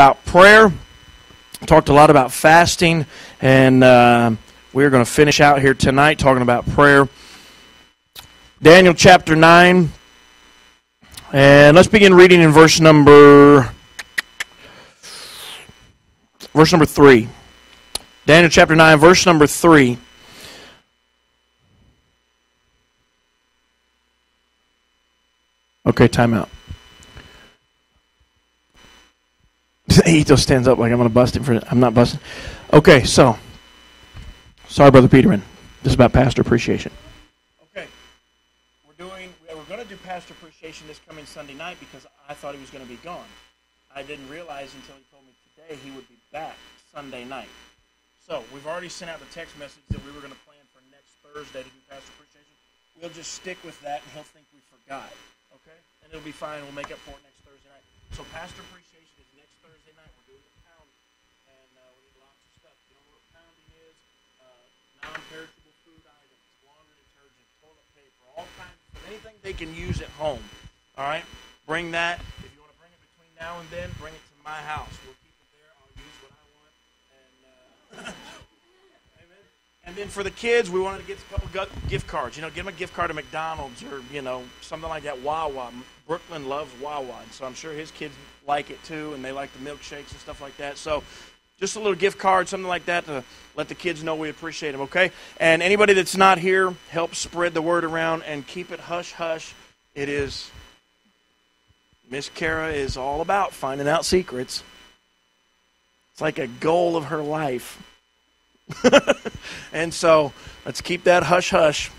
about prayer, talked a lot about fasting, and uh, we're going to finish out here tonight talking about prayer. Daniel chapter 9. And let's begin reading in verse number verse number 3. Daniel chapter 9 verse number 3. Okay, time out. Ito stands up like I'm going to bust him for I'm not busting. Okay, so sorry, brother Peterman. This is about pastor appreciation. Okay, we're doing. We're going to do pastor appreciation this coming Sunday night because I thought he was going to be gone. I didn't realize until he told me today he would be back Sunday night. So we've already sent out the text message that we were going to plan for next Thursday to do pastor appreciation. We'll just stick with that, and he'll think we forgot. Okay, and it'll be fine. We'll make up for it next Thursday night. So pastor is next Thursday night. We're doing the pounding, and uh, we need lots of stuff. You know what a pounding is? Uh, non-perishable food items, laundry detergent, toilet paper, all kinds of anything they can use at home. All right, bring that. If you want to bring it between now and then, bring it to my house. We'll keep it there. I'll use what I want. And uh, amen. And then for the kids, we wanted to get a couple gift cards. You know, give them a gift card to McDonald's or you know something like that. Wawa. Brooklyn loves Wawa, and so I'm sure his kids like it too, and they like the milkshakes and stuff like that. So just a little gift card, something like that, to let the kids know we appreciate them. Okay. And anybody that's not here, help spread the word around and keep it hush hush. It is Miss Kara is all about finding out secrets. It's like a goal of her life. and so let's keep that hush hush.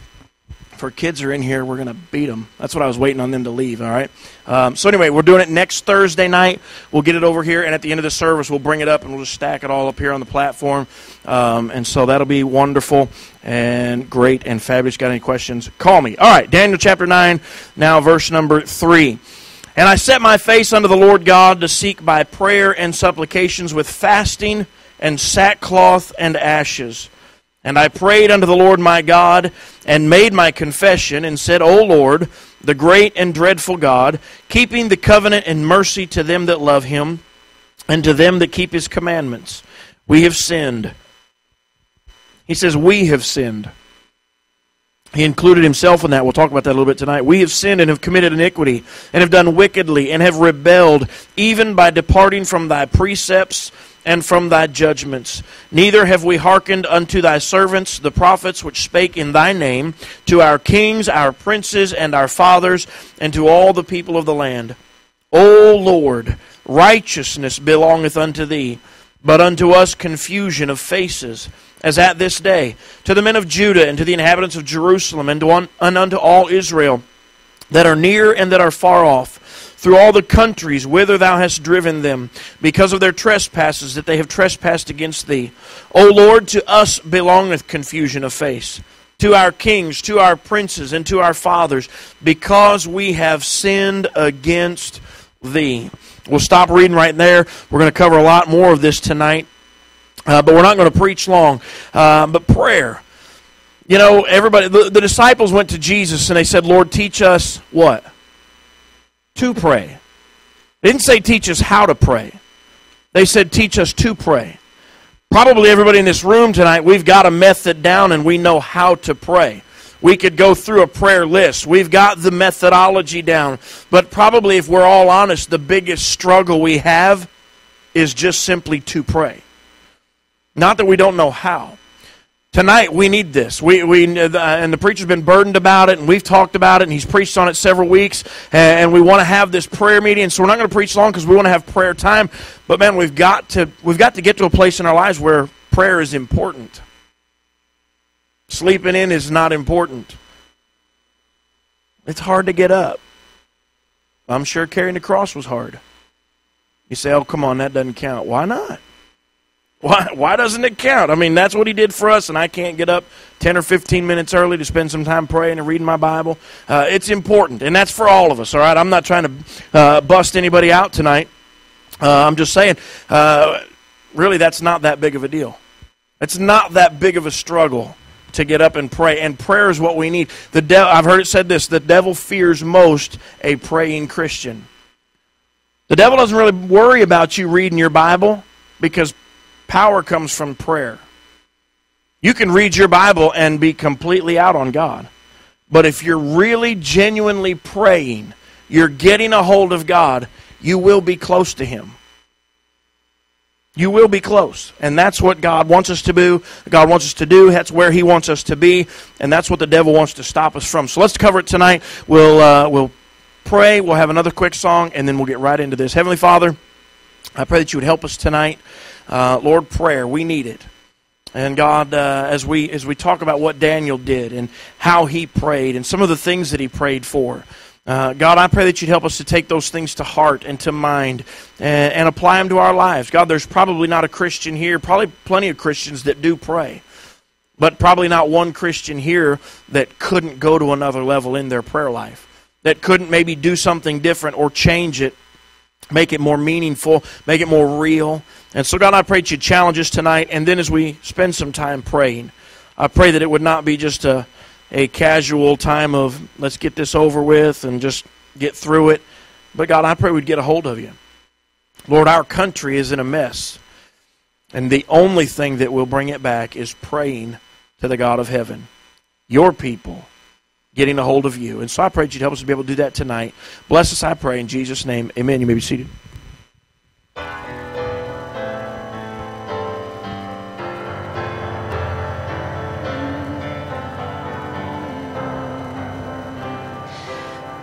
If our kids are in here, we're going to beat them. That's what I was waiting on them to leave, all right? Um, so, anyway, we're doing it next Thursday night. We'll get it over here, and at the end of the service, we'll bring it up and we'll just stack it all up here on the platform. Um, and so that'll be wonderful and great and fabulous. Got any questions? Call me. All right, Daniel chapter 9, now verse number 3. And I set my face unto the Lord God to seek by prayer and supplications with fasting and sackcloth and ashes. And I prayed unto the Lord my God, and made my confession, and said, O Lord, the great and dreadful God, keeping the covenant and mercy to them that love him, and to them that keep his commandments. We have sinned. He says, We have sinned. He included himself in that. We'll talk about that a little bit tonight. We have sinned and have committed iniquity, and have done wickedly, and have rebelled, even by departing from thy precepts and from thy judgments. Neither have we hearkened unto thy servants, the prophets, which spake in thy name, to our kings, our princes, and our fathers, and to all the people of the land. O Lord, righteousness belongeth unto thee, but unto us confusion of faces as at this day, to the men of Judah and to the inhabitants of Jerusalem and, to un, and unto all Israel that are near and that are far off, through all the countries whither thou hast driven them, because of their trespasses that they have trespassed against thee. O Lord, to us belongeth confusion of face, to our kings, to our princes, and to our fathers, because we have sinned against thee. We'll stop reading right there. We're going to cover a lot more of this tonight. Uh, but we're not going to preach long. Uh, but prayer. You know, everybody, the, the disciples went to Jesus and they said, Lord, teach us what? To pray. They didn't say teach us how to pray. They said teach us to pray. Probably everybody in this room tonight, we've got a method down and we know how to pray. We could go through a prayer list. We've got the methodology down. But probably, if we're all honest, the biggest struggle we have is just simply to pray. Not that we don't know how. Tonight we need this. We, we uh, and the preacher's been burdened about it, and we've talked about it, and he's preached on it several weeks. And we want to have this prayer meeting, so we're not going to preach long because we want to have prayer time. But man, we've got to we've got to get to a place in our lives where prayer is important. Sleeping in is not important. It's hard to get up. I'm sure carrying the cross was hard. You say, "Oh, come on, that doesn't count." Why not? Why, why doesn't it count? I mean, that's what he did for us, and I can't get up 10 or 15 minutes early to spend some time praying and reading my Bible. Uh, it's important, and that's for all of us, all right? I'm not trying to uh, bust anybody out tonight. Uh, I'm just saying, uh, really, that's not that big of a deal. It's not that big of a struggle to get up and pray, and prayer is what we need. The de- I've heard it said this the devil fears most a praying Christian. The devil doesn't really worry about you reading your Bible because power comes from prayer. You can read your Bible and be completely out on God. But if you're really genuinely praying, you're getting a hold of God, you will be close to Him. You will be close. And that's what God wants us to do. God wants us to do. That's where He wants us to be. And that's what the devil wants to stop us from. So let's cover it tonight. We'll, uh, we'll pray. We'll have another quick song, and then we'll get right into this. Heavenly Father, I pray that you would help us tonight. Uh, Lord, prayer, we need it. And God, uh, as we as we talk about what Daniel did and how he prayed and some of the things that he prayed for, uh, God, I pray that you'd help us to take those things to heart and to mind and, and, apply them to our lives. God, there's probably not a Christian here, probably plenty of Christians that do pray, but probably not one Christian here that couldn't go to another level in their prayer life, that couldn't maybe do something different or change it, make it more meaningful, make it more real. And so, God, I pray that you challenge us tonight, and then as we spend some time praying, I pray that it would not be just a a casual time of let's get this over with and just get through it. But God, I pray we'd get a hold of you. Lord, our country is in a mess. And the only thing that will bring it back is praying to the God of heaven. Your people getting a hold of you. And so I pray that you'd help us to be able to do that tonight. Bless us, I pray, in Jesus' name. Amen. You may be seated.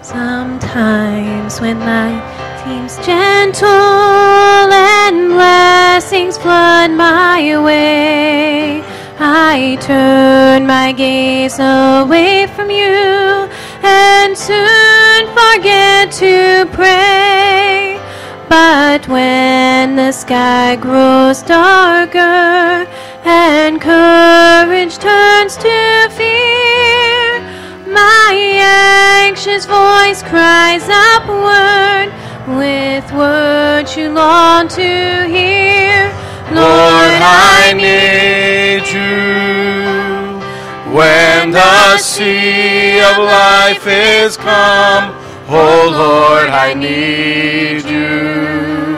Sometimes when life seems gentle and blessings flood my way, I turn my gaze away from you and soon forget to pray. But when the sky grows darker and courage turns to fear, my anxious voice cries upward with words you long to hear. Lord, I need you. When the sea of life is calm, oh Lord, I need you.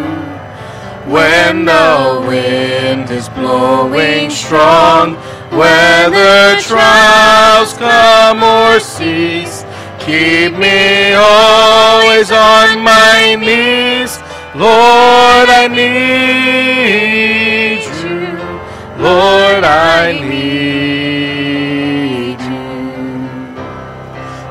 When the wind is blowing strong, whether trials come or cease, keep me always on my knees. Lord, I need you. Lord, I need you.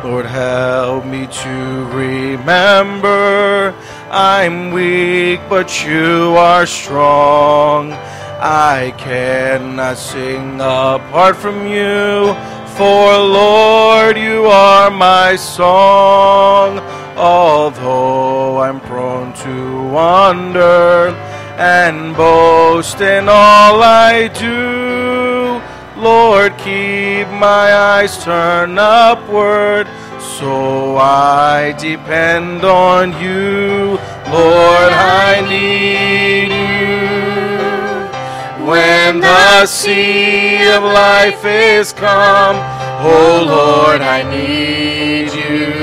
Lord, help me to remember I'm weak, but you are strong. I cannot sing apart from you, for Lord, you are my song. Although I'm prone to wander and boast in all I do, Lord, keep my eyes turned upward, so I depend on you. Lord, I need you. When the sea of life is calm, oh Lord, I need you.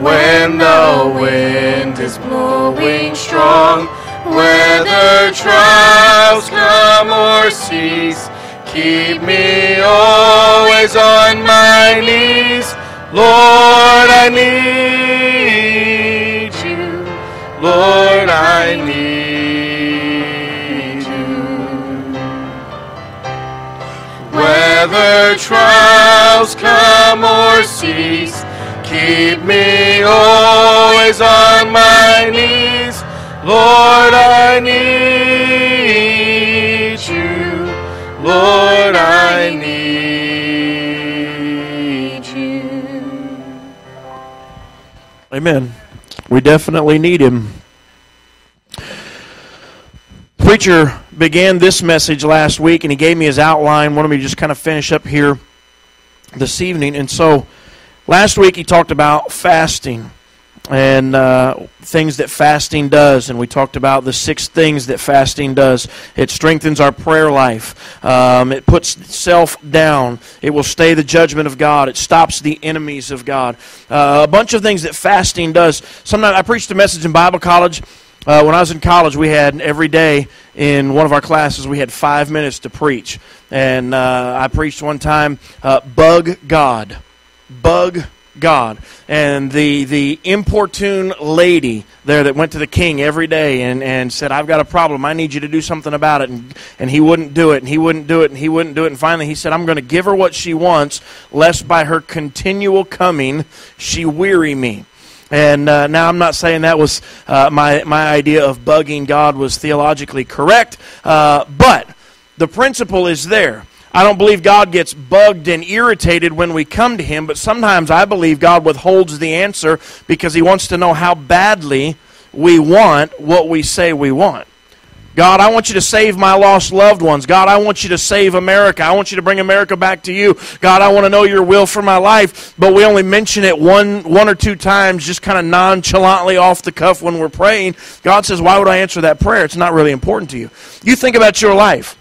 When the wind is blowing strong, whether trials come or cease, keep me always on my knees. Lord, I need you. Lord, I need you. Whether trials come or cease, keep me always on my knees. Lord, I need you. Lord, I need you. Amen. We definitely need him. Preacher began this message last week and he gave me his outline. Wanted me to just kind of finish up here this evening. And so last week he talked about fasting. And uh, things that fasting does. And we talked about the six things that fasting does. It strengthens our prayer life. Um, it puts self down. It will stay the judgment of God. It stops the enemies of God. Uh, a bunch of things that fasting does. Sometimes I preached a message in Bible college. Uh, when I was in college, we had every day in one of our classes, we had five minutes to preach. And uh, I preached one time, uh, Bug God. Bug God. And the, the importune lady there that went to the king every day and, and said, I've got a problem. I need you to do something about it. And, and he wouldn't do it, and he wouldn't do it, and he wouldn't do it. And finally he said, I'm going to give her what she wants, lest by her continual coming she weary me. And uh, now I'm not saying that was uh, my, my idea of bugging God was theologically correct, uh, but the principle is there. I don't believe God gets bugged and irritated when we come to Him, but sometimes I believe God withholds the answer because He wants to know how badly we want what we say we want. God, I want you to save my lost loved ones. God, I want you to save America. I want you to bring America back to you. God, I want to know your will for my life. But we only mention it one, one or two times, just kind of nonchalantly off the cuff when we're praying. God says, Why would I answer that prayer? It's not really important to you. You think about your life.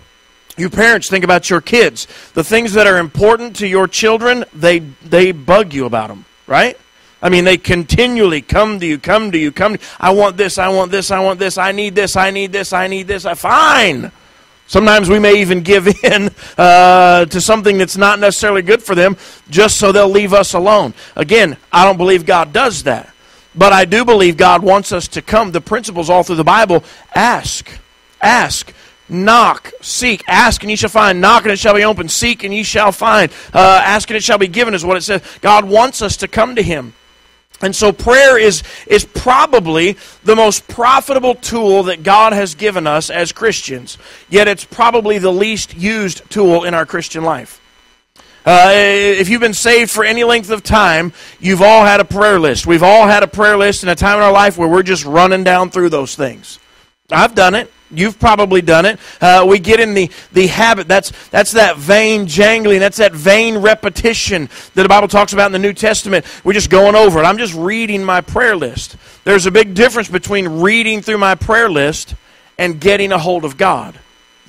You parents think about your kids. The things that are important to your children, they, they bug you about them, right? I mean, they continually come to you, come to you, come. To, I want this, I want this, I want this, I need this, I need this, I need this. I fine. Sometimes we may even give in uh, to something that's not necessarily good for them just so they'll leave us alone. Again, I don't believe God does that. But I do believe God wants us to come. The principles all through the Bible ask. Ask. Knock, seek, ask, and ye shall find. Knock, and it shall be opened. Seek, and ye shall find. Uh, ask, and it shall be given, is what it says. God wants us to come to Him. And so prayer is, is probably the most profitable tool that God has given us as Christians. Yet it's probably the least used tool in our Christian life. Uh, if you've been saved for any length of time, you've all had a prayer list. We've all had a prayer list in a time in our life where we're just running down through those things. I've done it. You've probably done it. Uh, we get in the, the habit. That's, that's that vain jangling. That's that vain repetition that the Bible talks about in the New Testament. We're just going over it. I'm just reading my prayer list. There's a big difference between reading through my prayer list and getting a hold of God.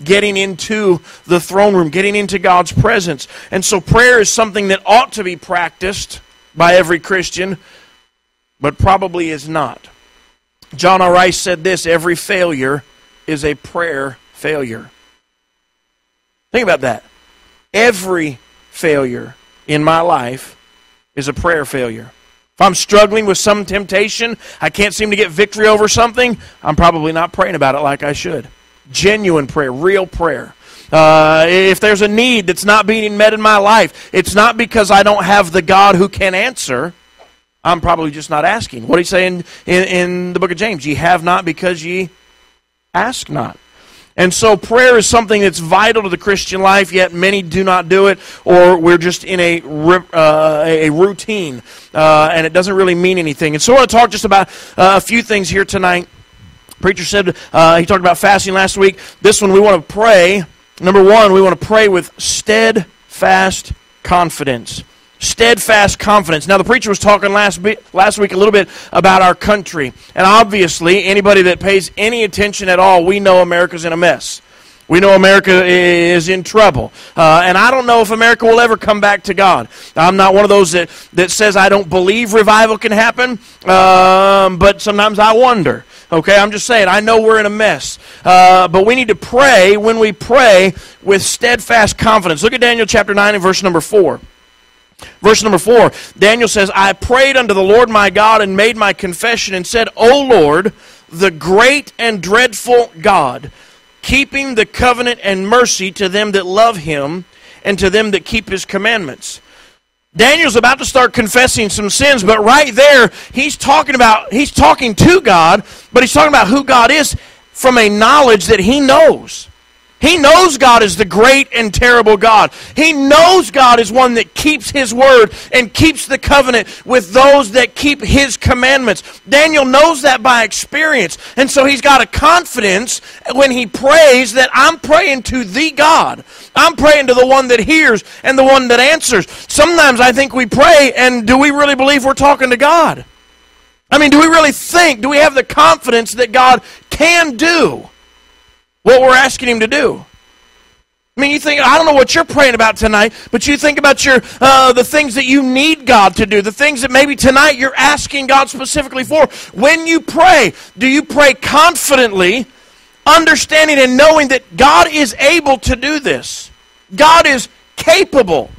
Getting into the throne room, getting into God's presence. And so prayer is something that ought to be practiced by every Christian, but probably is not. John R. Rice said this every failure is a prayer failure. Think about that. Every failure in my life is a prayer failure. If I'm struggling with some temptation, I can't seem to get victory over something, I'm probably not praying about it like I should. Genuine prayer, real prayer. Uh, if there's a need that's not being met in my life, it's not because I don't have the God who can answer. I'm probably just not asking. What do you say in, in, in the book of James? Ye have not because ye ask not. And so prayer is something that's vital to the Christian life, yet many do not do it, or we're just in a, uh, a routine, uh, and it doesn't really mean anything. And so I want to talk just about uh, a few things here tonight. Preacher said, uh, he talked about fasting last week. This one we want to pray. Number one, we want to pray with steadfast confidence steadfast confidence. Now, the preacher was talking last, last week a little bit about our country. And obviously, anybody that pays any attention at all, we know America's in a mess. We know America is in trouble. Uh, and I don't know if America will ever come back to God. I'm not one of those that, that says I don't believe revival can happen, um, but sometimes I wonder. Okay, I'm just saying, I know we're in a mess. Uh, but we need to pray when we pray with steadfast confidence. Look at Daniel chapter 9 and verse number 4. Verse number four Daniel says, I prayed unto the Lord my God and made my confession and said, O Lord, the great and dreadful God, keeping the covenant and mercy to them that love him and to them that keep his commandments. Daniel's about to start confessing some sins, but right there, he's talking about, he's talking to God, but he's talking about who God is from a knowledge that he knows. He knows God is the great and terrible God. He knows God is one that keeps His word and keeps the covenant with those that keep His commandments. Daniel knows that by experience. And so he's got a confidence when he prays that I'm praying to the God. I'm praying to the one that hears and the one that answers. Sometimes I think we pray, and do we really believe we're talking to God? I mean, do we really think, do we have the confidence that God can do what we're asking Him to do? I mean, you think, I don't know what you're praying about tonight, but you think about your uh, the things that you need God to do, the things that maybe tonight you're asking God specifically for. When you pray, do you pray confidently, understanding and knowing that God is able to do this? God is capable.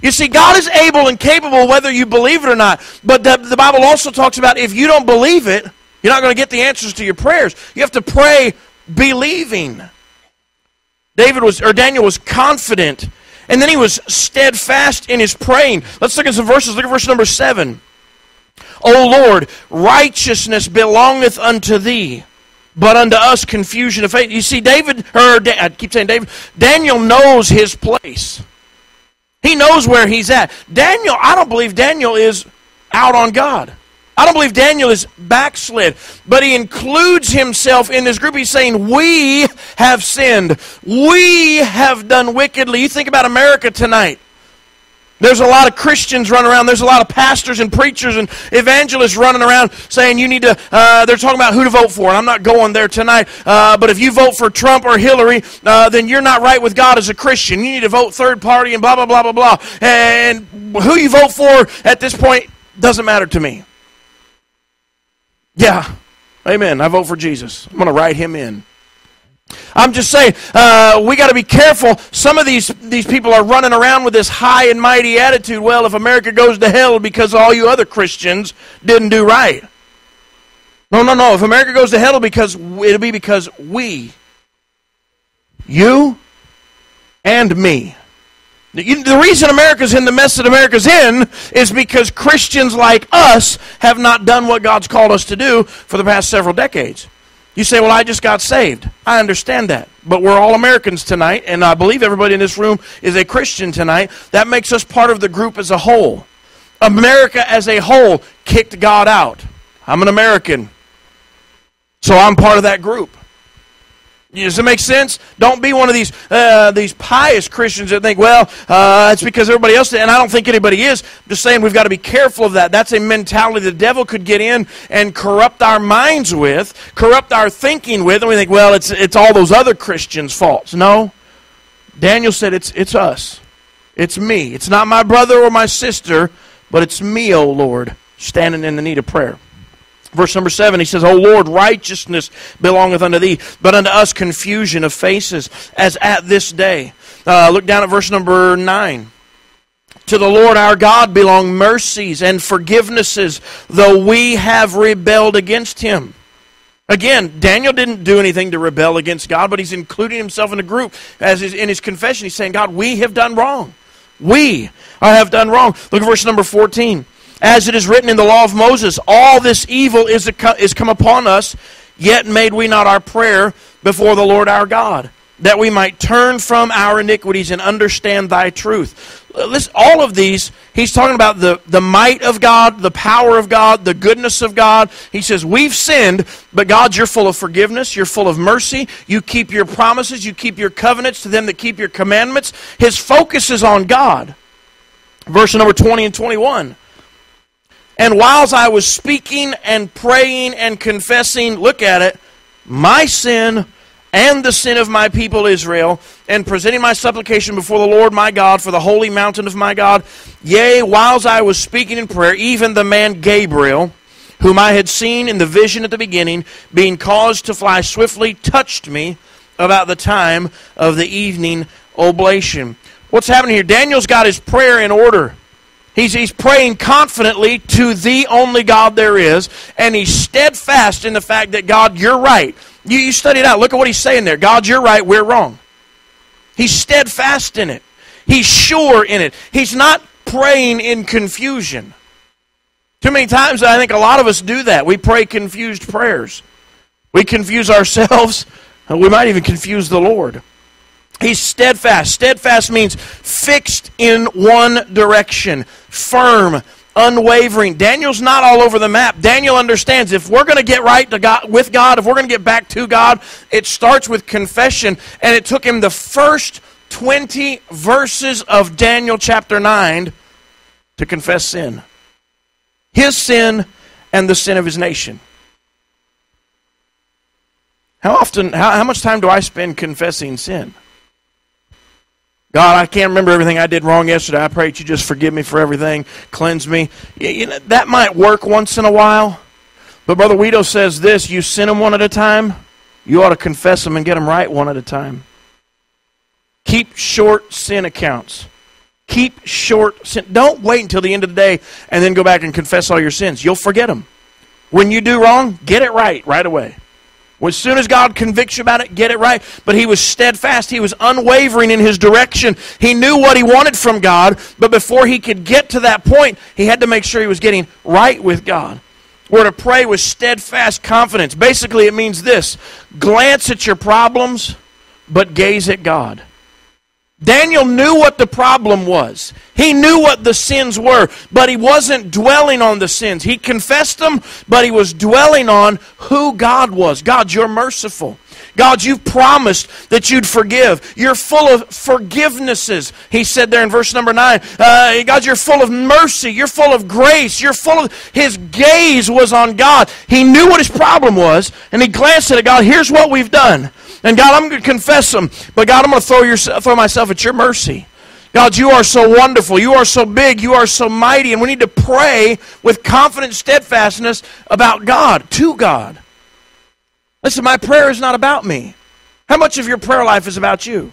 You see, God is able and capable whether you believe it or not. But the, the Bible also talks about if you don't believe it, you're not going to get the answers to your prayers. You have to pray believing. David was or Daniel was confident, and then he was steadfast in his praying. Let's look at some verses. Look at verse number seven. O Lord, righteousness belongeth unto thee, but unto us confusion of faith. You see, David, or I keep saying David, Daniel knows his place. He knows where he's at. Daniel, I don't believe Daniel is out on God. I don't believe Daniel is backslid, but he includes himself in this group. He's saying, We have sinned. We have done wickedly. You think about America tonight. There's a lot of Christians running around. There's a lot of pastors and preachers and evangelists running around saying you need to, uh, they're talking about who to vote for. And I'm not going there tonight. Uh, but if you vote for Trump or Hillary, uh, then you're not right with God as a Christian. You need to vote third party and blah, blah, blah, blah, blah. And who you vote for at this point doesn't matter to me. Yeah, amen. I vote for Jesus. I'm going to write him in. I'm just saying, uh, we got to be careful. Some of these, these people are running around with this high and mighty attitude. Well, if America goes to hell because all you other Christians didn't do right. No, no, no. If America goes to hell, because, it'll be because we, you, and me. The reason America's in the mess that America's in is because Christians like us have not done what God's called us to do for the past several decades. You say, Well, I just got saved. I understand that. But we're all Americans tonight, and I believe everybody in this room is a Christian tonight. That makes us part of the group as a whole. America as a whole kicked God out. I'm an American. So I'm part of that group. Does it make sense? Don't be one of these uh, these pious Christians that think, well, uh, it's because everybody else did. And I don't think anybody is. I'm just saying we've got to be careful of that. That's a mentality the devil could get in and corrupt our minds with, corrupt our thinking with, and we think, well, it's it's all those other Christians' faults. No. Daniel said it's it's us. It's me. It's not my brother or my sister, but it's me, O Lord, standing in the need of prayer. Verse number seven, he says, O Lord, righteousness belongeth unto thee, but unto us confusion of faces, as at this day. Uh, look down at verse number nine. To the Lord our God belong mercies and forgivenesses, though we have rebelled against him. Again, Daniel didn't do anything to rebel against God, but he's including himself in a group. As in his confession, he's saying, God, we have done wrong. We have done wrong. Look at verse number 14. As it is written in the law of Moses, all this evil is, is come upon us, yet made we not our prayer before the Lord our God, that we might turn from our iniquities and understand thy truth. Listen, all of these, he's talking about the, the might of God, the power of God, the goodness of God. He says, We've sinned, but God, you're full of forgiveness, you're full of mercy, you keep your promises, you keep your covenants to them that keep your commandments. His focus is on God. Verse number 20 and 21. And whilst I was speaking and praying and confessing, look at it, my sin and the sin of my people Israel, and presenting my supplication before the Lord my God for the holy mountain of my God, yea, whilst I was speaking in prayer, even the man Gabriel, whom I had seen in the vision at the beginning, being caused to fly swiftly, touched me about the time of the evening oblation. What's happening here? Daniel's got his prayer in order. He's, he's praying confidently to the only God there is, and he's steadfast in the fact that, God, you're right. You, you study it out. Look at what he's saying there. God, you're right, we're wrong. He's steadfast in it, he's sure in it. He's not praying in confusion. Too many times, I think a lot of us do that. We pray confused prayers. We confuse ourselves, we might even confuse the Lord. He's steadfast. Steadfast means fixed in one direction, firm, unwavering. Daniel's not all over the map. Daniel understands if we're going to get right to God, with God, if we're going to get back to God, it starts with confession. And it took him the first 20 verses of Daniel chapter 9 to confess sin. His sin and the sin of his nation. How often, how, how much time do I spend confessing sin? God, I can't remember everything I did wrong yesterday. I pray that you just forgive me for everything, cleanse me. You know, that might work once in a while. But Brother Weedo says this you sin them one at a time, you ought to confess them and get them right one at a time. Keep short sin accounts. Keep short sin. Don't wait until the end of the day and then go back and confess all your sins. You'll forget them. When you do wrong, get it right right away. As soon as God convicts you about it, get it right. But he was steadfast. He was unwavering in his direction. He knew what he wanted from God, but before he could get to that point, he had to make sure he was getting right with God. We're to pray with steadfast confidence. Basically, it means this glance at your problems, but gaze at God. Daniel knew what the problem was. He knew what the sins were, but he wasn't dwelling on the sins. He confessed them, but he was dwelling on who God was. God, you're merciful. God, you've promised that you'd forgive. You're full of forgivenesses. He said there in verse number 9, uh, God, you're full of mercy. You're full of grace. You're full of. His gaze was on God. He knew what his problem was, and he glanced at it. God, here's what we've done. And God, I'm going to confess them, but God, I'm going to throw, your, throw myself at your mercy. God, you are so wonderful. You are so big. You are so mighty. And we need to pray with confident steadfastness about God, to God. Listen, my prayer is not about me. How much of your prayer life is about you?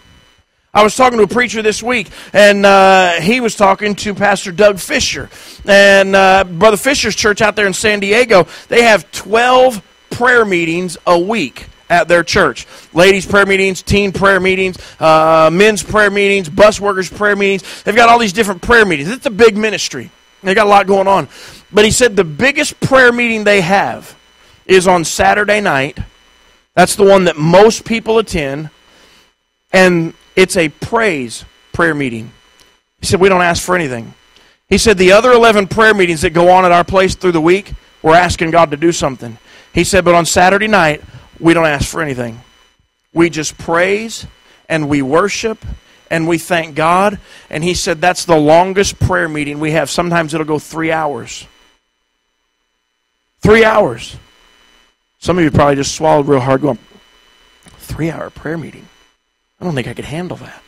I was talking to a preacher this week, and uh, he was talking to Pastor Doug Fisher. And uh, Brother Fisher's church out there in San Diego, they have 12 prayer meetings a week at their church. Ladies' prayer meetings, teen prayer meetings, uh, men's prayer meetings, bus workers' prayer meetings. They've got all these different prayer meetings. It's a big ministry. They got a lot going on. But he said the biggest prayer meeting they have is on Saturday night. That's the one that most people attend. And it's a praise prayer meeting. He said, We don't ask for anything. He said, The other 11 prayer meetings that go on at our place through the week, we're asking God to do something. He said, But on Saturday night, we don't ask for anything. We just praise and we worship and we thank God. And he said that's the longest prayer meeting we have. Sometimes it'll go three hours. Three hours. Some of you probably just swallowed real hard going, three hour prayer meeting. I don't think I could handle that.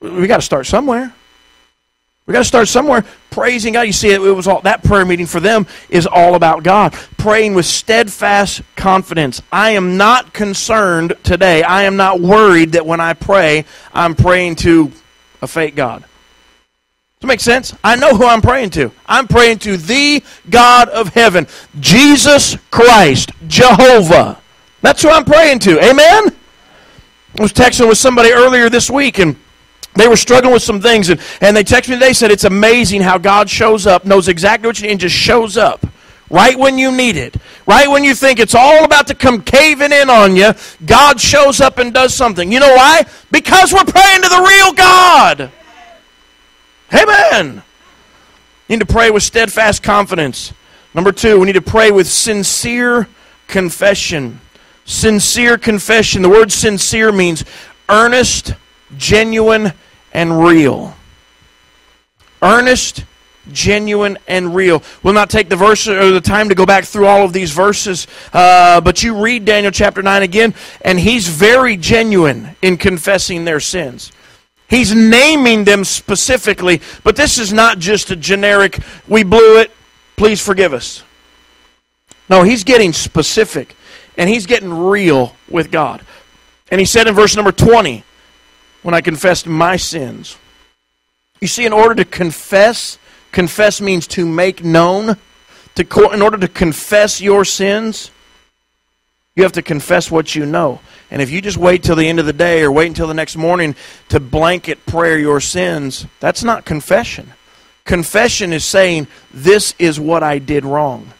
We got to start somewhere. We got to start somewhere praising God. You see, it, was all that prayer meeting for them is all about God, praying with steadfast confidence. I am not concerned today. I am not worried that when I pray, I'm praying to a fake God. Does that make sense? I know who I'm praying to. I'm praying to the God of heaven, Jesus Christ, Jehovah. That's who I'm praying to. Amen. I was texting with somebody earlier this week and they were struggling with some things, and, and they texted me today said it's amazing how God shows up, knows exactly what you need, and just shows up right when you need it. Right when you think it's all about to come caving in on you, God shows up and does something. You know why? Because we're praying to the real God. Amen. You need to pray with steadfast confidence. Number two, we need to pray with sincere confession. Sincere confession. The word sincere means earnest, genuine, and real. Earnest, genuine, and real. We'll not take the verse or the time to go back through all of these verses, uh, but you read Daniel chapter 9 again, and he's very genuine in confessing their sins. He's naming them specifically, but this is not just a generic, we blew it, please forgive us. No, he's getting specific, and he's getting real with God. And he said in verse number 20, when I confessed my sins. You see, in order to confess, confess means to make known. To, in order to confess your sins, you have to confess what you know. And if you just wait till the end of the day or wait until the next morning to blanket prayer your sins, that's not confession. Confession is saying, This is what I did wrong.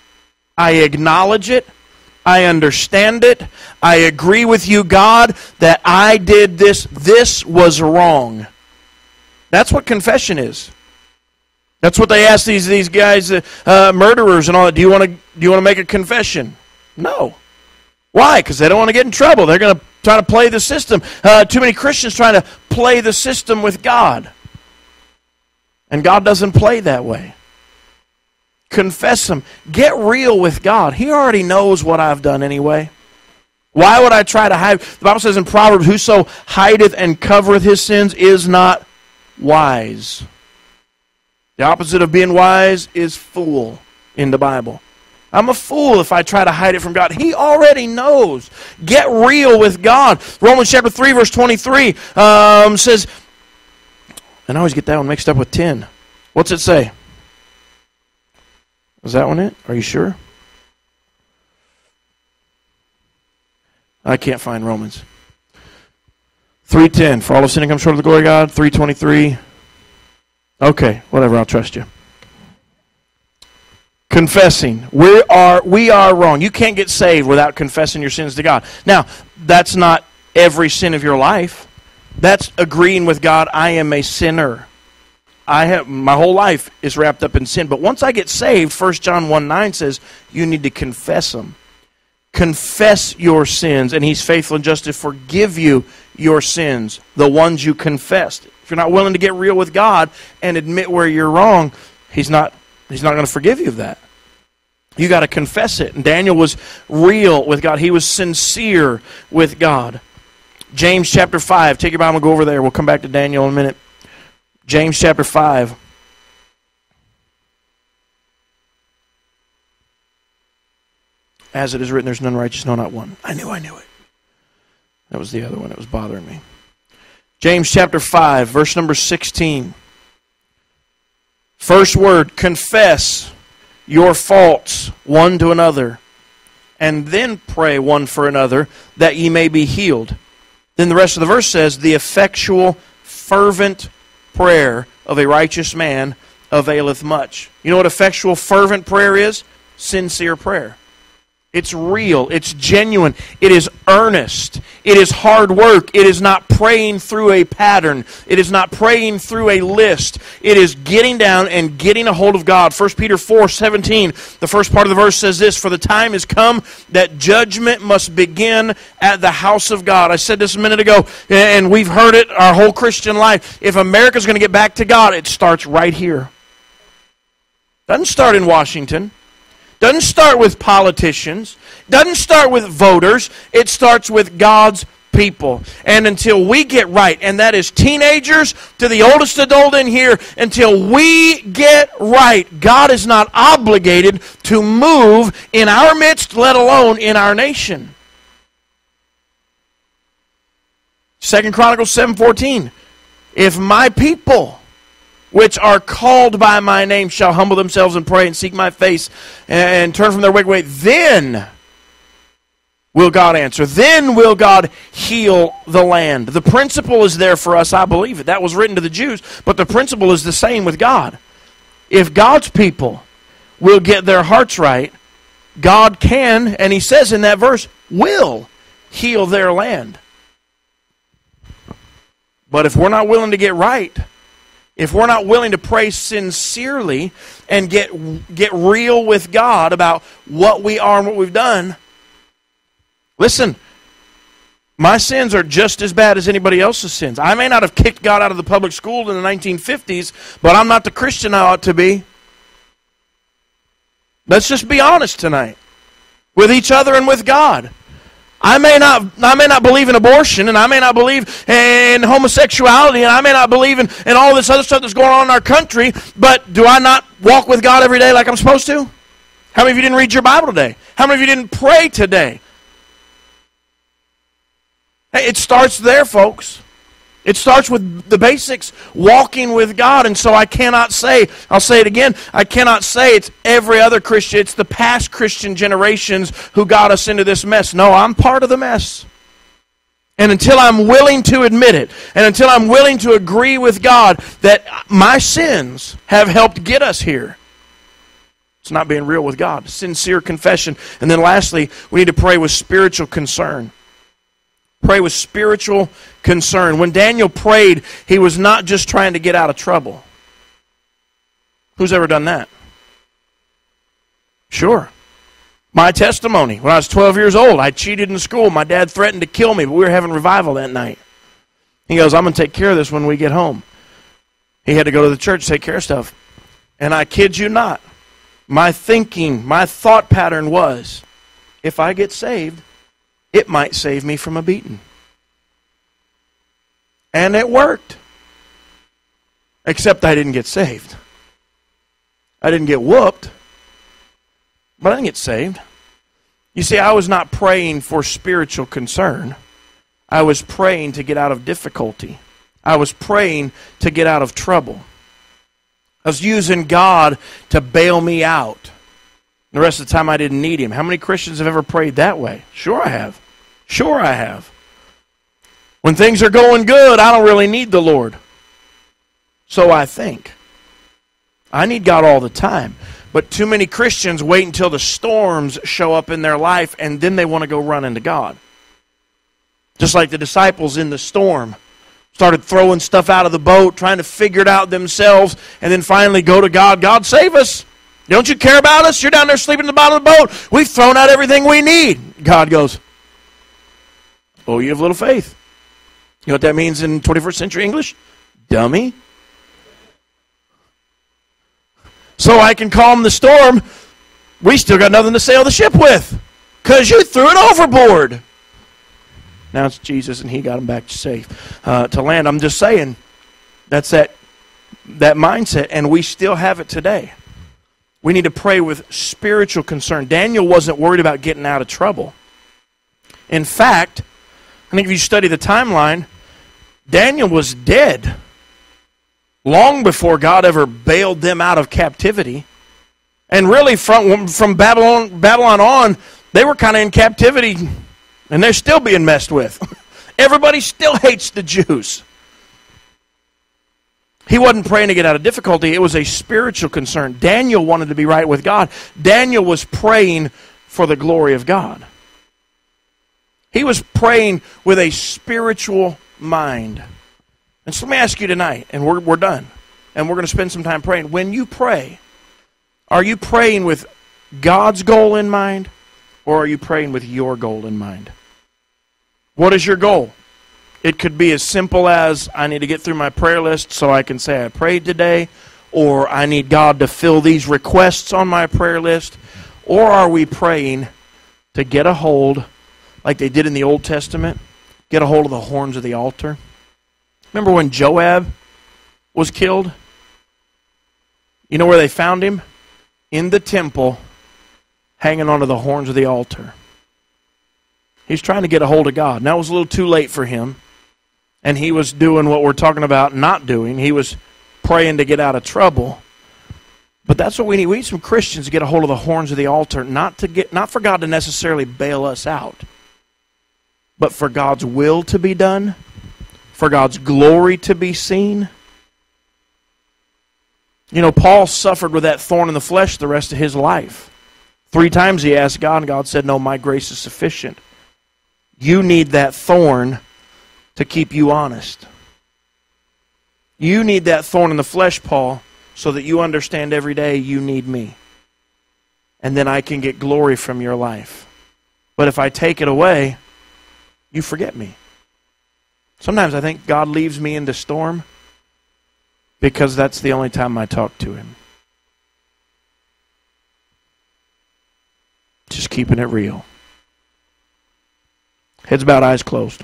I acknowledge it. I understand it. I agree with you, God, that I did this. This was wrong. That's what confession is. That's what they ask these these guys, uh, uh, murderers and all that. Do you want to do you want to make a confession? No. Why? Because they don't want to get in trouble. They're going to try to play the system. Uh, too many Christians trying to play the system with God, and God doesn't play that way. Confess them. Get real with God. He already knows what I've done anyway. Why would I try to hide? The Bible says in Proverbs, Whoso hideth and covereth his sins is not wise. The opposite of being wise is fool in the Bible. I'm a fool if I try to hide it from God. He already knows. Get real with God. Romans chapter 3, verse 23 um, says, and I always get that one mixed up with 10. What's it say? Was that one it? Are you sure? I can't find Romans. 310. For all of sin and come short of the glory of God. 323. Okay, whatever, I'll trust you. Confessing. We are we are wrong. You can't get saved without confessing your sins to God. Now, that's not every sin of your life. That's agreeing with God, I am a sinner. I have my whole life is wrapped up in sin. But once I get saved, 1 John 1 9 says you need to confess them. Confess your sins, and he's faithful and just to forgive you your sins, the ones you confessed. If you're not willing to get real with God and admit where you're wrong, he's not he's not going to forgive you of that. You got to confess it. And Daniel was real with God. He was sincere with God. James chapter 5. Take your Bible and go over there. We'll come back to Daniel in a minute. James chapter 5. As it is written, there's none righteous, no, not one. I knew I knew it. That was the other one that was bothering me. James chapter 5, verse number 16. First word, confess your faults one to another, and then pray one for another that ye may be healed. Then the rest of the verse says, The effectual, fervent prayer of a righteous man availeth much. You know what effectual, fervent prayer is? Sincere prayer. It's real. It's genuine. It is earnest. It is hard work. It is not praying through a pattern. It is not praying through a list. It is getting down and getting a hold of God. 1 Peter 4 17, the first part of the verse says this For the time has come that judgment must begin at the house of God. I said this a minute ago, and we've heard it our whole Christian life. If America's going to get back to God, it starts right here. Doesn't start in Washington. Doesn't start with politicians, doesn't start with voters, it starts with God's people. And until we get right, and that is teenagers to the oldest adult in here, until we get right, God is not obligated to move in our midst, let alone in our nation. Second Chronicles 7:14. If my people which are called by my name shall humble themselves and pray and seek my face and, turn from their wicked way, then will God answer. Then will God heal the land. The principle is there for us, I believe it. That was written to the Jews, but the principle is the same with God. If God's people will get their hearts right, God can, and he says in that verse, will heal their land. But if we're not willing to get right, if we're not willing to pray sincerely and get get real with God about what we are and what we've done, listen, my sins are just as bad as anybody else's sins. I may not have kicked God out of the public school in the 1950s, but I'm not the Christian I ought to be. Let's just be honest tonight with each other and with God. I may not I may not believe in abortion and I may not believe in homosexuality and I may not believe in, in all this other stuff that's going on in our country, but do I not walk with God every day like I'm supposed to? How many of you didn't read your Bible today? How many of you didn't pray today? It starts there, folks. It starts with the basics, walking with God. And so I cannot say, I'll say it again, I cannot say it's every other Christian, it's the past Christian generations who got us into this mess. No, I'm part of the mess. And until I'm willing to admit it, and until I'm willing to agree with God that my sins have helped get us here, it's not being real with God. Sincere confession. And then lastly, we need to pray with spiritual concern. Pray with spiritual concern. When Daniel prayed, he was not just trying to get out of trouble. Who's ever done that? Sure. My testimony. When I was 12 years old, I cheated in school. My dad threatened to kill me, but we were having revival that night. He goes, I'm going to take care of this when we get home. He had to go to the church to take care of stuff. And I kid you not, my thinking, my thought pattern was if I get saved, it might save me from a beating. And it worked. Except I didn't get saved. I didn't get whooped, but I didn't get saved. You see, I was not praying for spiritual concern. I was praying to get out of difficulty. I was praying to get out of trouble. I was using God to bail me out. The rest of the time I didn't need Him. How many Christians have ever prayed that way? Sure, I have. Sure, I have. When things are going good, I don't really need the Lord. So I think. I need God all the time. But too many Christians wait until the storms show up in their life and then they want to go run into God. Just like the disciples in the storm started throwing stuff out of the boat, trying to figure it out themselves, and then finally go to God God, save us. Don't you care about us? You're down there sleeping in the bottom of the boat. We've thrown out everything we need. God goes, Oh, you have little faith. You know what that means in 21st century English? Dummy. So I can calm the storm. We still got nothing to sail the ship with because you threw it overboard. Now it's Jesus, and he got him back safe uh, to land. I'm just saying, that's that that mindset, and we still have it today. We need to pray with spiritual concern. Daniel wasn't worried about getting out of trouble. In fact, I think if you study the timeline, Daniel was dead long before God ever bailed them out of captivity. And really, from, from Babylon, Babylon on, they were kind of in captivity, and they're still being messed with. Everybody still hates the Jews. He wasn't praying to get out of difficulty, it was a spiritual concern. Daniel wanted to be right with God. Daniel was praying for the glory of God. He was praying with a spiritual mind. And so let me ask you tonight, and we're, we're done, and we're going to spend some time praying. When you pray, are you praying with God's goal in mind, or are you praying with your goal in mind? What is your goal? It could be as simple as I need to get through my prayer list so I can say I prayed today, or I need God to fill these requests on my prayer list, or are we praying to get a hold, like they did in the Old Testament, get a hold of the horns of the altar? Remember when Joab was killed? You know where they found him? In the temple, hanging onto the horns of the altar. He's trying to get a hold of God. Now it was a little too late for him and he was doing what we're talking about not doing. He was praying to get out of trouble. But that's what we need. We need some Christians to get a hold of the horns of the altar, not to get not for God to necessarily bail us out, but for God's will to be done, for God's glory to be seen. You know, Paul suffered with that thorn in the flesh the rest of his life. Three times he asked God, and God said, No, my grace is sufficient. You need that thorn to keep you honest. You need that thorn in the flesh, Paul, so that you understand every day you need me. And then I can get glory from your life. But if I take it away, you forget me. Sometimes I think God leaves me in the storm because that's the only time I talk to Him. Just keeping it real. Heads bowed, eyes closed.